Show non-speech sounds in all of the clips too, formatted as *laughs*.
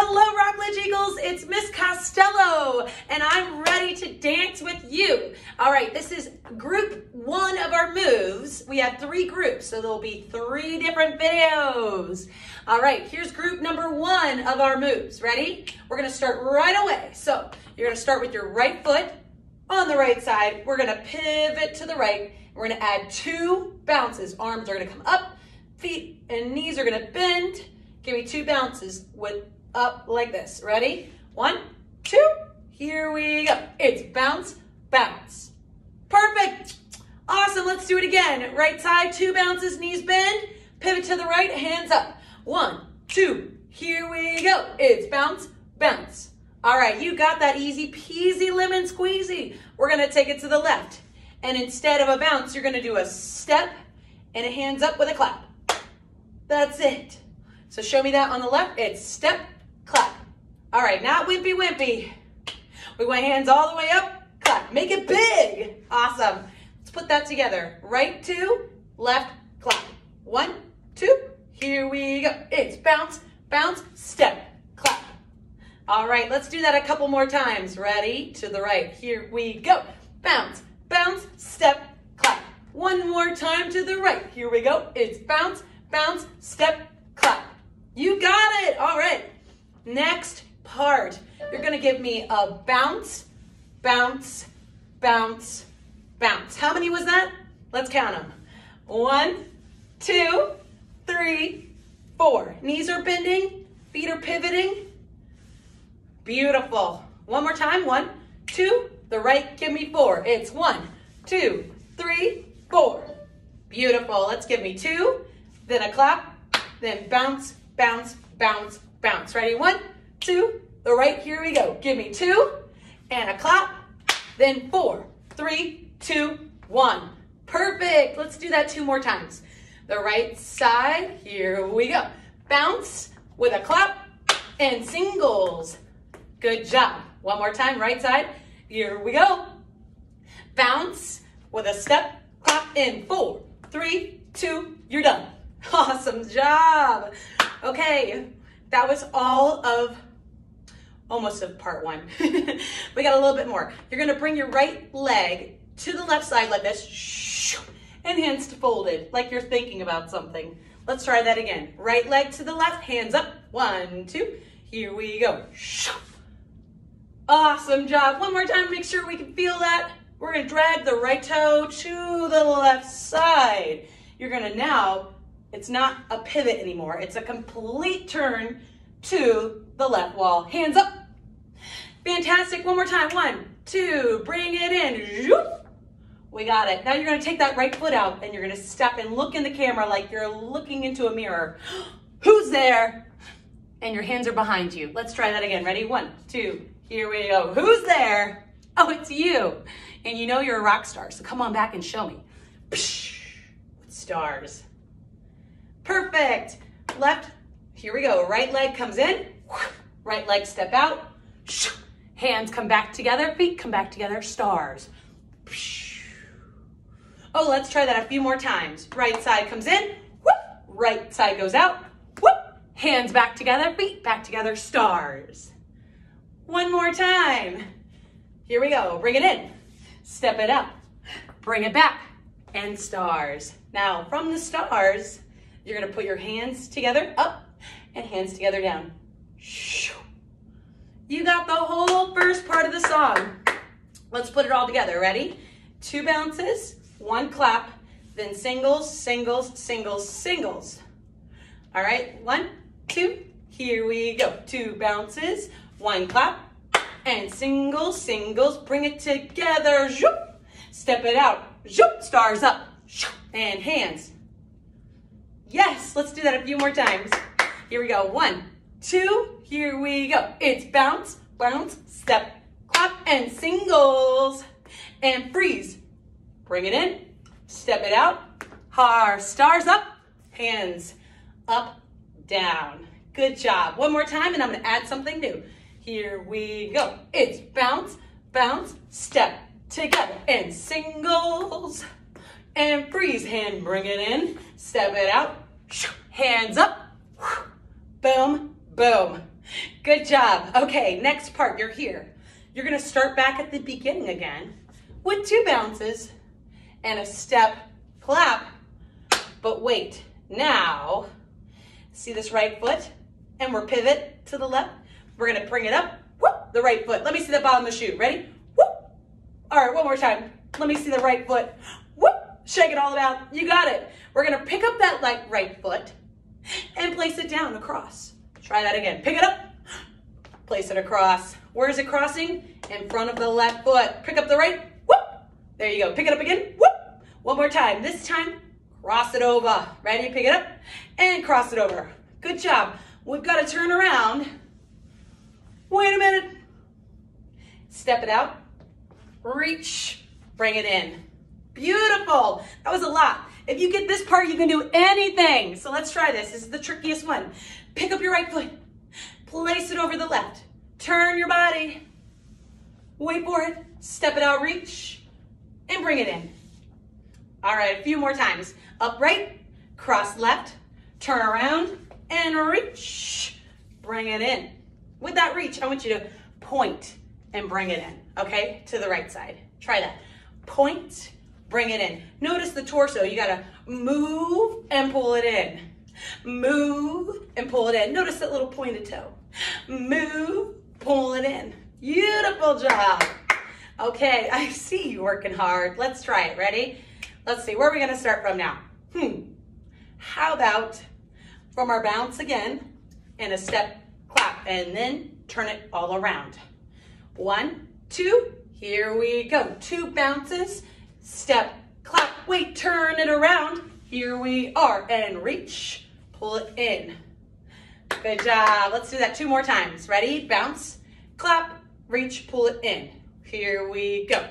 Hello, Rockledge Eagles. It's Miss Costello, and I'm ready to dance with you. All right, this is group one of our moves. We have three groups, so there'll be three different videos. All right, here's group number one of our moves. Ready? We're gonna start right away. So you're gonna start with your right foot on the right side. We're gonna pivot to the right. We're gonna add two bounces. Arms are gonna come up, feet and knees are gonna bend. Give me two bounces with up like this. Ready? One, two, here we go. It's bounce, bounce. Perfect. Awesome, let's do it again. Right side, two bounces, knees bend, pivot to the right, hands up. One, two, here we go. It's bounce, bounce. All right, you got that easy peasy lemon squeezy. We're gonna take it to the left. And instead of a bounce, you're gonna do a step and a hands up with a clap. That's it. So show me that on the left. It's step, clap. All right, not wimpy wimpy. We want hands all the way up, clap. Make it big. Awesome. Let's put that together. Right two, left, clap. One, two, here we go. It's bounce, bounce, step, clap. All right, let's do that a couple more times. Ready? To the right. Here we go. Bounce, bounce, step, clap. One more time to the right. Here we go. It's bounce, bounce, step, clap. You got it. All right. Next part, you're gonna give me a bounce, bounce, bounce, bounce. How many was that? Let's count them. One, two, three, four. Knees are bending, feet are pivoting. Beautiful. One more time. One, two, the right, give me four. It's one, two, three, four. Beautiful. Let's give me two, then a clap, then bounce, bounce, bounce, bounce. Ready? One, two, the right, here we go. Give me two, and a clap, then four, three, two, one. Perfect. Let's do that two more times. The right side, here we go. Bounce with a clap and singles. Good job. One more time, right side. Here we go. Bounce with a step, clap in four, three, two, you're done. *laughs* Awesome job. Okay, that was all of almost of part one. *laughs* we got a little bit more. You're gonna bring your right leg to the left side like this, and hands folded, like you're thinking about something. Let's try that again. Right leg to the left, hands up. One, two, here we go. Awesome job. One more time, make sure we can feel that. We're gonna drag the right toe to the left side. You're gonna now, it's not a pivot anymore. It's a complete turn to the left wall. Hands up. Fantastic. One more time. One, two, bring it in. We got it. Now you're gonna take that right foot out and you're gonna step and look in the camera like you're looking into a mirror. *gasps* Who's there? And your hands are behind you. Let's try that again. Ready? One, two, here we go. Who's there? Oh, it's you. And you know you're a rock star, so come on back and show me. Psh, stars. Perfect. Left, here we go. Right leg comes in. Right leg step out. Hands come back together. Feet come back together. Stars. Oh, let's try that a few more times. Right side comes in. Right side goes out. Hands back together. Feet back together. Stars. One more time. Here we go. Bring it in. Step it up. Bring it back. And stars. Now, from the stars, you're to put your hands together up and hands together down. You got the whole first part of the song. Let's put it all together. Ready? Two bounces, one clap, then singles, singles, singles, singles. All right, one, two, here we go. Two bounces, one clap, and singles, singles, bring it together. Step it out. Stars up. And hands. Yes, let's do that a few more times. Here we go. One, two, here we go. It's bounce, bounce, step, clap, and singles. And freeze. Bring it in, step it out. Har, stars up, hands up, down. Good job. One more time, and I'm gonna add something new. Here we go. It's bounce, bounce, step, together, and singles. And freeze, hand, bring it in, step it out, hands up, boom, boom. Good job. Okay, next part, you're here. You're gonna start back at the beginning again with two bounces and a step clap. But wait, now, see this right foot? And we're pivot to the left. We're gonna bring it up, whoop, the right foot. Let me see the bottom of the shoe. Ready? Whoop. All right, one more time. Let me see the right foot. Shake it all about. You got it. We're gonna pick up that like right foot and place it down across. Try that again. Pick it up, place it across. Where is it crossing? In front of the left foot. Pick up the right, whoop. There you go. Pick it up again, whoop. One more time. This time, cross it over. Ready? Pick it up and cross it over. Good job. We've got to turn around. Wait a minute. Step it out. Reach. Bring it in. Beautiful. That was a lot. If you get this part, you can do anything. So let's try this. This is the trickiest one. Pick up your right foot. Place it over the left. Turn your body. Wait for it. Step it out, reach, and bring it in. All right, a few more times. Up right, cross left, turn around, and reach. Bring it in. With that reach, I want you to point and bring it in, okay? To the right side. Try that. Point, bring it in. Notice the torso. You gotta move and pull it in. Move and pull it in. Notice that little pointed toe. Move, pull it in. Beautiful job. Okay, I see you working hard. Let's try it. Ready? Let's see, where are we gonna start from now? Hmm. How about from our bounce again and a step clap and then turn it all around. One, two, here we go. Two bounces, step, clap, wait, turn it around. Here we are and reach, pull it in. Good job. Let's do that two more times. Ready? Bounce, clap, reach, pull it in. Here we go.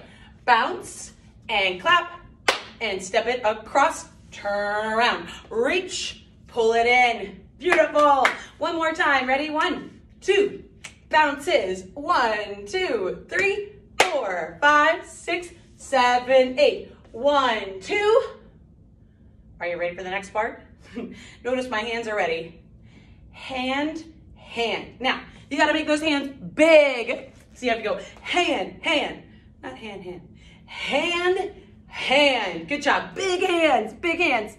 Bounce and clap, and step it across, turn around, reach, pull it in. Beautiful. One more time. Ready? One, two, bounces. One, two, three, four, five, six, seven, eight. One, two. Are you ready for the next part? *laughs* Notice my hands are ready. Hand, hand. Now, you gotta make those hands big. So you have to go hand, hand, not hand, hand. Hand, hand. Good job. Big hands, big hands.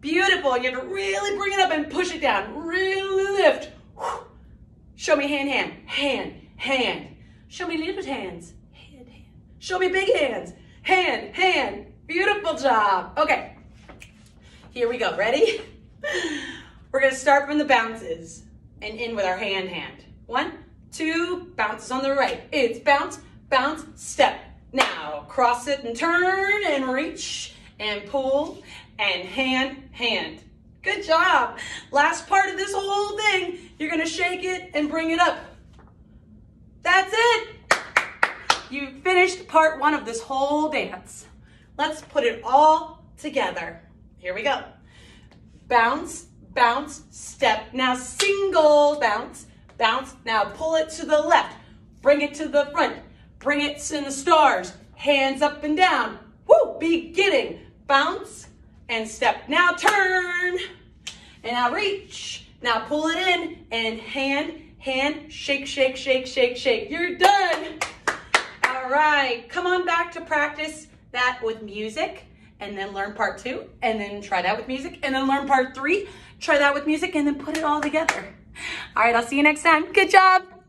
Beautiful. You have to really bring it up and push it down. Really lift. Show me hand, hand, hand, hand. Show me little hands. Hand, hand. Show me big hands. Hand, hand. Beautiful job. Okay. Here we go. Ready? *laughs* We're to start from the bounces and in with our hand, hand. One, two, bounces on the right. It's bounce, bounce, step. Now, cross it and turn and reach and pull and hand, hand. Good job. Last part of this whole thing, you're gonna shake it and bring it up. That's it. You finished part one of this whole dance. Let's put it all together. Here we go. Bounce, bounce, step. Now single bounce, bounce. Now pull it to the left. Bring it to the front. Bring it in the stars. Hands up and down. Woo, beginning. Bounce and step. Now turn. And now reach. Now pull it in and hand, hand, shake, shake, shake, shake, shake. You're done. Right, come on back to practice that with music and then learn part two and then try that with music and then learn part three, try that with music and then put it all together. All right, I'll see you next time. Good job.